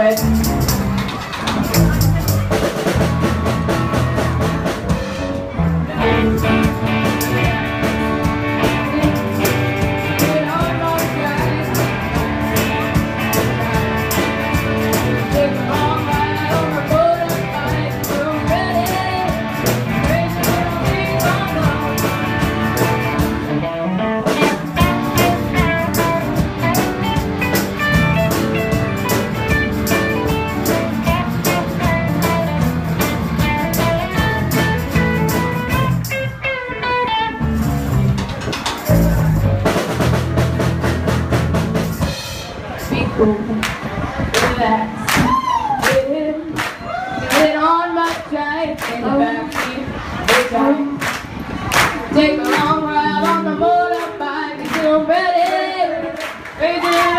with. Get on my in the backseat. Take a long ride on the motorbike I'm ready. Ready